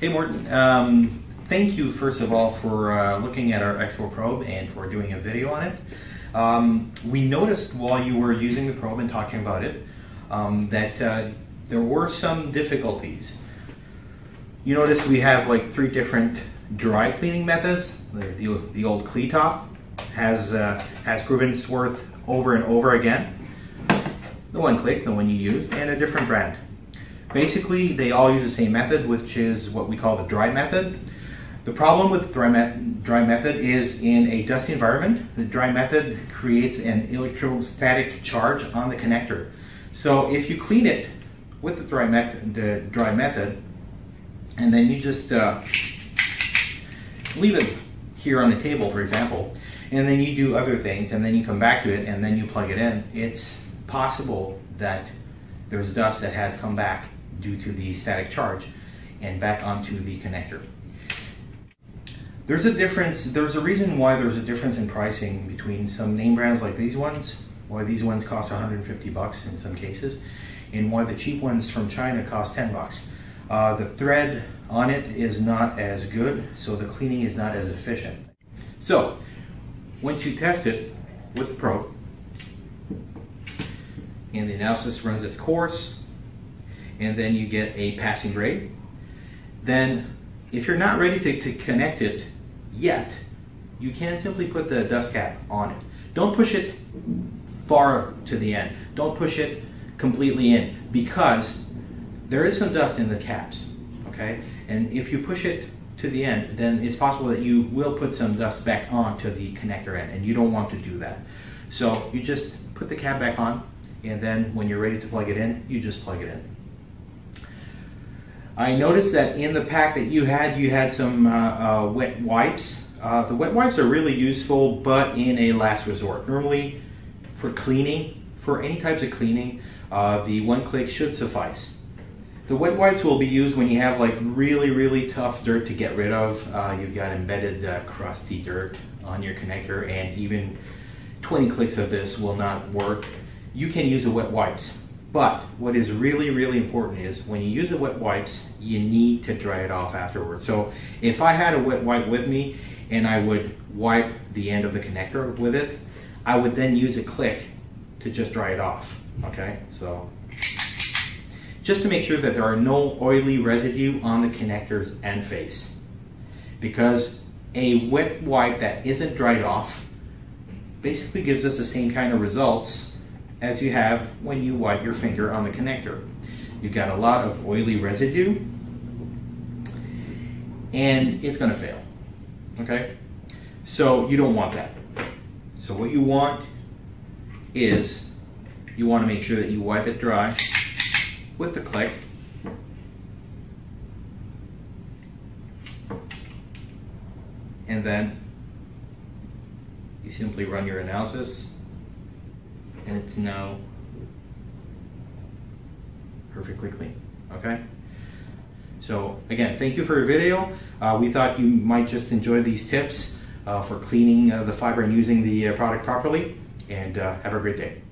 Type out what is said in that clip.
Hey Morton, um, thank you first of all for uh, looking at our EXFO probe and for doing a video on it. Um, we noticed while you were using the probe and talking about it um, that uh, there were some difficulties. You notice we have like three different dry cleaning methods. The, the, the old Cletop has, uh, has proven its worth over and over again. The one click, the one you used, and a different brand. Basically, they all use the same method, which is what we call the dry method. The problem with the dry, me dry method is in a dusty environment, the dry method creates an electrostatic charge on the connector. So if you clean it with the dry the dry method and then you just uh, leave it here on the table, for example, and then you do other things, and then you come back to it, and then you plug it in, it's possible that there's dust that has come back due to the static charge and back onto the connector. There's a difference, there's a reason why there's a difference in pricing between some name brands like these ones, why these ones cost 150 bucks in some cases, and why the cheap ones from China cost 10 bucks. Uh, the thread on it is not as good, so the cleaning is not as efficient. So, once you test it with the probe, and the analysis runs its course, and then you get a passing grade. Then, if you're not ready to, to connect it yet, you can simply put the dust cap on it. Don't push it far to the end. Don't push it completely in because there is some dust in the caps, okay? And if you push it to the end, then it's possible that you will put some dust back onto the connector end, and you don't want to do that. So you just put the cap back on, and then when you're ready to plug it in, you just plug it in. I noticed that in the pack that you had, you had some uh, uh, wet wipes. Uh, the wet wipes are really useful, but in a last resort. Normally, for cleaning, for any types of cleaning, uh, the one click should suffice. The wet wipes will be used when you have like really, really tough dirt to get rid of. Uh, you've got embedded uh, crusty dirt on your connector, and even 20 clicks of this will not work you can use the wet wipes. But what is really, really important is when you use the wet wipes, you need to dry it off afterwards. So if I had a wet wipe with me and I would wipe the end of the connector with it, I would then use a click to just dry it off. Okay, so just to make sure that there are no oily residue on the connectors and face. Because a wet wipe that isn't dried off basically gives us the same kind of results as you have when you wipe your finger on the connector. You've got a lot of oily residue and it's going to fail. Okay? So you don't want that. So what you want is you want to make sure that you wipe it dry with the click. And then you simply run your analysis it's now perfectly clean, okay? So again, thank you for your video. Uh, we thought you might just enjoy these tips uh, for cleaning uh, the fiber and using the uh, product properly, and uh, have a great day.